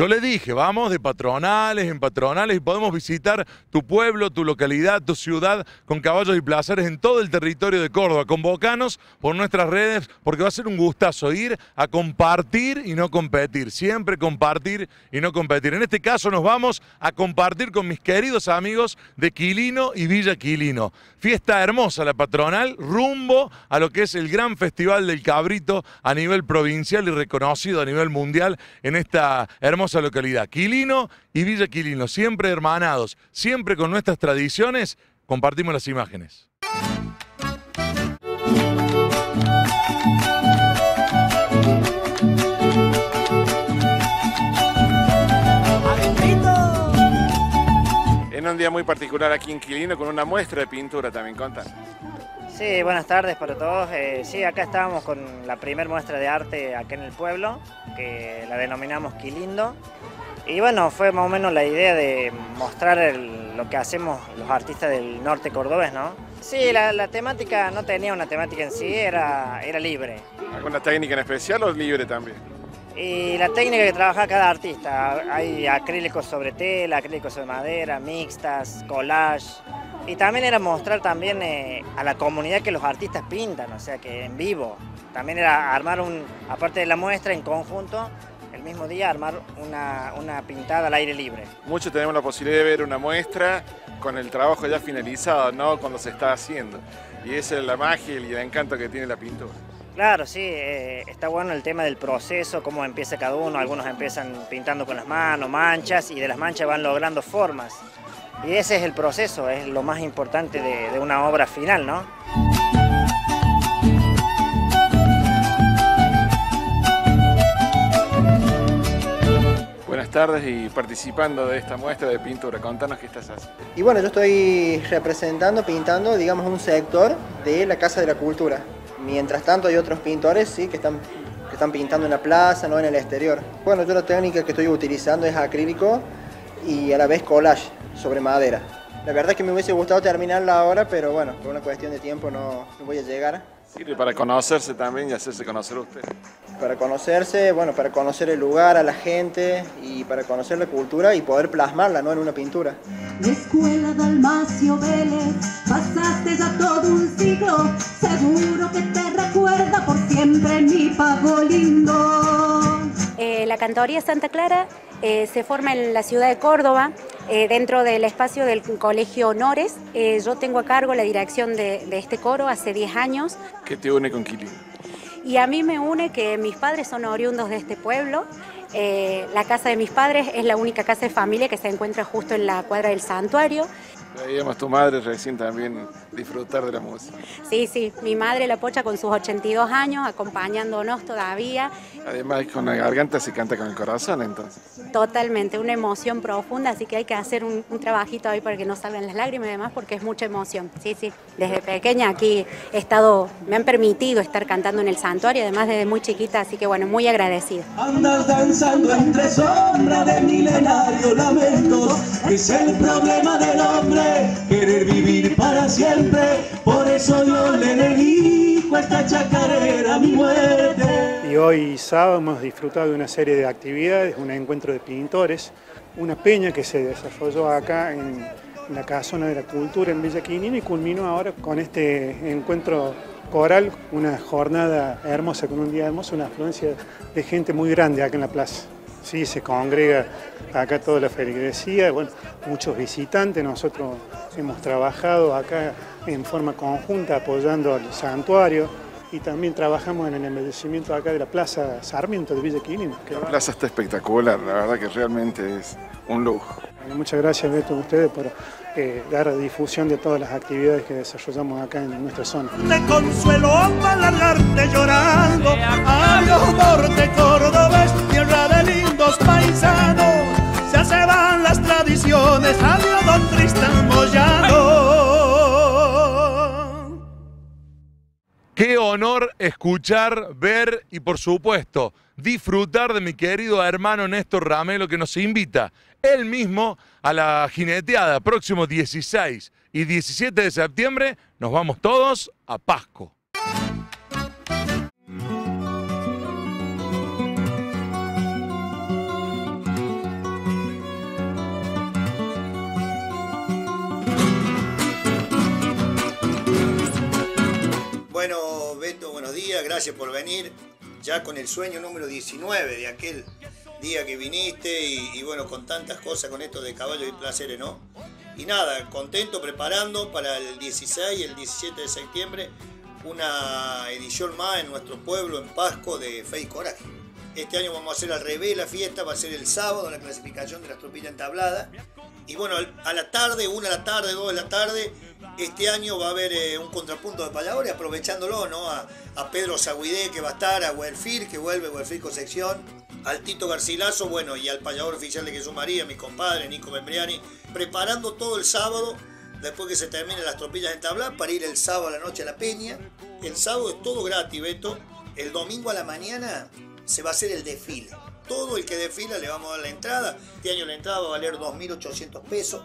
Yo le dije, vamos de patronales en patronales y podemos visitar tu pueblo, tu localidad, tu ciudad con caballos y placeres en todo el territorio de Córdoba. Convocanos por nuestras redes porque va a ser un gustazo ir a compartir y no competir. Siempre compartir y no competir. En este caso nos vamos a compartir con mis queridos amigos de Quilino y Villa Quilino. Fiesta hermosa la patronal, rumbo a lo que es el gran festival del cabrito a nivel provincial y reconocido a nivel mundial en esta hermosa localidad. Quilino y Villa Quilino, siempre hermanados, siempre con nuestras tradiciones, compartimos las imágenes. En un día muy particular aquí en Quilino con una muestra de pintura también, contan. Sí, buenas tardes para todos. Eh, sí, acá estábamos con la primera muestra de arte acá en el pueblo, que la denominamos Quilindo. Y bueno, fue más o menos la idea de mostrar lo que hacemos los artistas del norte cordobés, ¿no? Sí, la, temática no tenía una temática en sí, era, era libre. ¿Alguna técnica en especial o libre también? Y la técnica que trabaja cada artista, hay acrílicos sobre tela, acrílicos sobre madera, mixtas, collage, y también era mostrar también eh, a la comunidad que los artistas pintan, o sea que en vivo. También era armar un, aparte de la muestra en conjunto, el mismo día armar una, una pintada al aire libre. Muchos tenemos la posibilidad de ver una muestra con el trabajo ya finalizado, no cuando se está haciendo. Y esa es la magia y el encanto que tiene la pintura. Claro, sí, eh, está bueno el tema del proceso, cómo empieza cada uno. Algunos empiezan pintando con las manos, manchas, y de las manchas van logrando formas. Y ese es el proceso, es lo más importante de, una obra final, ¿no? Buenas tardes y participando de esta muestra de pintura, contanos qué estás haciendo. Y bueno, yo estoy representando, pintando, digamos, un sector de la Casa de la Cultura. Mientras tanto hay otros pintores, sí, que están, que están pintando en la plaza, no en el exterior. Bueno, yo la técnica que estoy utilizando es acrílico y a la vez collage sobre madera. La verdad es que me hubiese gustado terminarla ahora, pero bueno, por una cuestión de tiempo no, voy a llegar. Sirve para conocerse también y hacerse conocer usted. Para conocerse, bueno, para conocer el lugar, a la gente y para conocer la cultura y poder plasmarla ¿no? en una pintura. escuela Dalmacio Vélez, pasaste ya todo un siglo, seguro que te recuerda por siempre mi pago lindo. La cantoría Santa Clara eh, se forma en la ciudad de Córdoba, eh, dentro del espacio del Colegio Honores. Eh, yo tengo a cargo la dirección de, este coro hace 10 años. ¿Qué te une con Quilín? Y a mí me une que mis padres son oriundos de este pueblo. la casa de mis padres es la única casa de familia que se encuentra justo en la cuadra del santuario. Veíamos tu madre recién también disfrutar de la música. Sí, sí, mi madre la pocha con sus 82 años, acompañándonos todavía. Además con la garganta se canta con el corazón entonces. Totalmente, una emoción profunda, así que hay que hacer un, trabajito ahí para que no salgan las lágrimas y demás porque es mucha emoción. Sí, sí, desde pequeña aquí he estado, me han permitido estar cantando en el santuario, además desde muy chiquita, así que bueno, muy agradecida. Andas danzando entre sombra de milenario lamentos, es el problema del hombre querer vivir para siempre. Por eso yo le dedico esta chacarera mi muerte. Y hoy sábado hemos disfrutado de una serie de actividades, un encuentro de pintores, una peña que se desarrolló acá en la Casona de la Cultura en Villa Quinino y culminó ahora con este encuentro coral, una jornada hermosa, con un día hermoso, una afluencia de gente muy grande acá en la plaza. Sí, se congrega acá toda la feligresía, bueno, muchos visitantes, nosotros hemos trabajado acá en forma conjunta apoyando al santuario y también trabajamos en el embellecimiento acá de la Plaza Sarmiento de Villa Quilín. La plaza está espectacular, la verdad que realmente es un lujo. Muchas gracias Beto a ustedes por eh, dar difusión de todas las actividades que desarrollamos acá en nuestra zona. Te consuelo para largarte llorando, ay norte cordobés, tierra de lindos paisanos, se van las tradiciones, adiós don Tristan Moyano. Qué honor escuchar, ver y por supuesto disfrutar de mi querido hermano Néstor Ramelo que nos invita él mismo a la jineteada próximo 16 y 17 de septiembre. Nos vamos todos a Pasco. Gracias por venir, ya con el sueño número 19 de aquel día que viniste y, bueno, con tantas cosas con esto de caballos y placeres, ¿no? Y nada, contento preparando para el 16 y el 17 de septiembre una edición más en nuestro pueblo, en Pasco, de Fe y Coraje. Este año vamos a hacer al revés la fiesta, va a ser el sábado la clasificación de las tropillas entabladas. Y bueno, a la tarde, una de la tarde, dos de la tarde, este año va a haber eh, un contrapunto de payadores, aprovechándolo, ¿no? A, Pedro Zaguidé que va a estar, a Welfir que vuelve, Welfir Concepción, al Tito Garcilaso, bueno, y al payador oficial de Jesús María, mi compadre Nico Membriani, preparando todo el sábado, después que se terminen las tropillas entabladas, para ir el sábado a la noche a la peña. El sábado es todo gratis, Beto. El domingo a la mañana se va a hacer el desfile. Todo el que desfila le vamos a dar la entrada. Este año la entrada va a valer 2.800 pesos.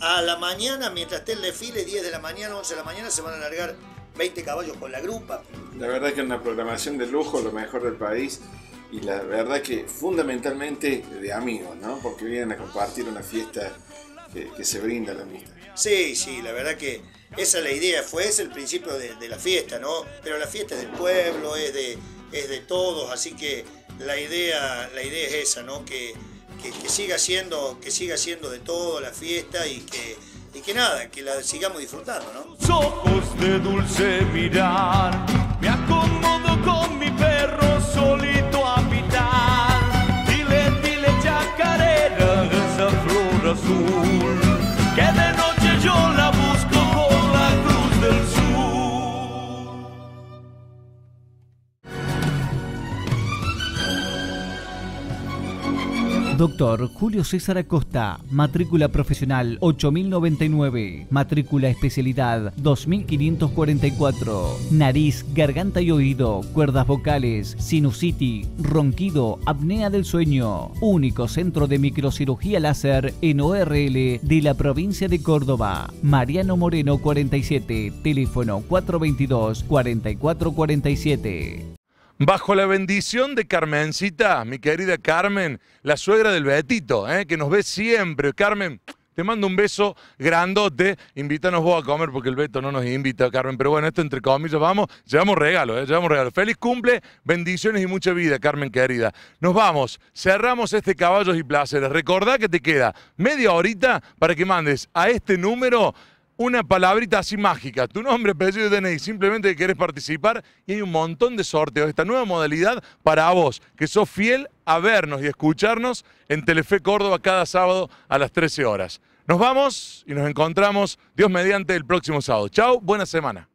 A la mañana, mientras esté el desfile, 10 de la mañana, 11 de la mañana, se van a largar 20 caballos con la grupa. La verdad que es una programación de lujo, lo mejor del país. Y la verdad que fundamentalmente de amigos, ¿no? Porque vienen a compartir una fiesta que, que se brinda a la amistad. Sí, sí, la verdad que esa es la idea, fue ese el principio de, de la fiesta, ¿no? Pero la fiesta es del pueblo, es de, es de todos, así que la idea, la idea es esa, ¿no? Que, que, siga siendo, que siga siendo de todo la fiesta y que, y que nada, que la sigamos disfrutando, ¿no? ojos de dulce mirar, me acomodo con mi Doctor Julio César Acosta, matrícula profesional 8099, matrícula especialidad 2544, nariz, garganta y oído, cuerdas vocales, sinusitis, ronquido, apnea del sueño, único centro de microcirugía láser en ORL de la provincia de Córdoba. Mariano Moreno 47, teléfono 422 4447. Bajo la bendición de Carmencita, mi querida Carmen, la suegra del Betito, ¿eh? que nos ve siempre. Carmen, te mando un beso grandote. Invítanos vos a comer porque el Beto no nos invita, Carmen. Pero bueno, esto entre comillas, vamos, llevamos regalo, ¿eh? llevamos regalo. Feliz cumple, bendiciones y mucha vida, Carmen querida. Nos vamos, cerramos este Caballos y Placeres. Recordá que te queda media horita para que mandes a este número una palabrita así mágica, tu nombre, apellido DNI, simplemente que querés participar y hay un montón de sorteos, esta nueva modalidad para vos, que sos fiel a vernos y escucharnos en Telefe Córdoba cada sábado a las 13 horas. Nos vamos y nos encontramos, Dios mediante, el próximo sábado. Chao, buena semana.